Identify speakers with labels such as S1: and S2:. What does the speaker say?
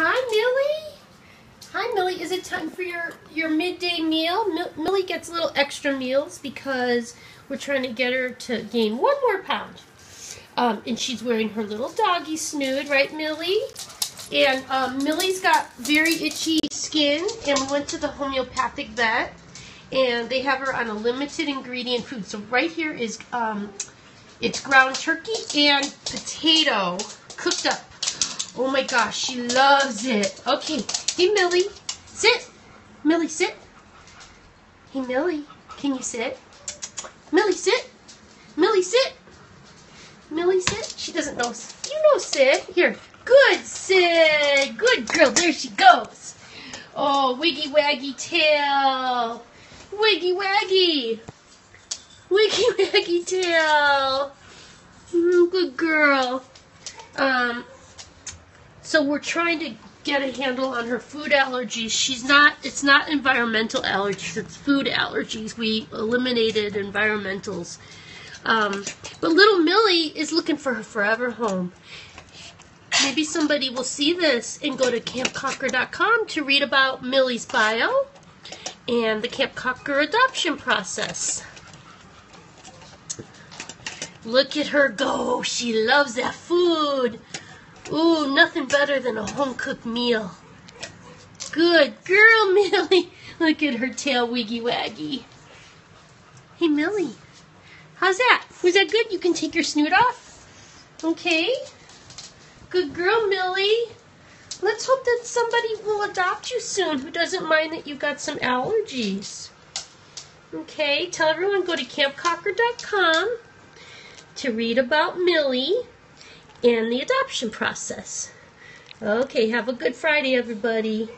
S1: Hi, Millie. Hi, Millie. Is it time for your, your midday meal? Mil Millie gets little extra meals because we're trying to get her to gain one more pound. Um, and she's wearing her little doggy snood, right, Millie? And um, Millie's got very itchy skin, and we went to the homeopathic vet, and they have her on a limited ingredient food. So right here is um, it's ground turkey and potato cooked up Oh my gosh, she loves it. Okay, hey Millie, sit. Millie, sit. Hey Millie, can you sit? Millie, sit. Millie, sit. Millie, sit. She doesn't know. You know sit. Here. Good, sit. Good girl. There she goes. Oh, wiggy waggy tail. Wiggy waggy. Wiggy waggy tail. Good girl. Um, so we're trying to get a handle on her food allergies. She's not, it's not environmental allergies, it's food allergies. We eliminated environmentals. Um, but little Millie is looking for her forever home. Maybe somebody will see this and go to campcocker.com to read about Millie's bio and the Camp Cocker adoption process. Look at her go. She loves that food. Ooh, nothing better than a home cooked meal. Good girl, Millie. Look at her tail wiggy waggy. Hey, Millie. How's that? Was that good? You can take your snoot off? Okay. Good girl, Millie. Let's hope that somebody will adopt you soon who doesn't mind that you've got some allergies. Okay, tell everyone go to campcocker.com to read about Millie and the adoption process. Okay, have a good Friday, everybody.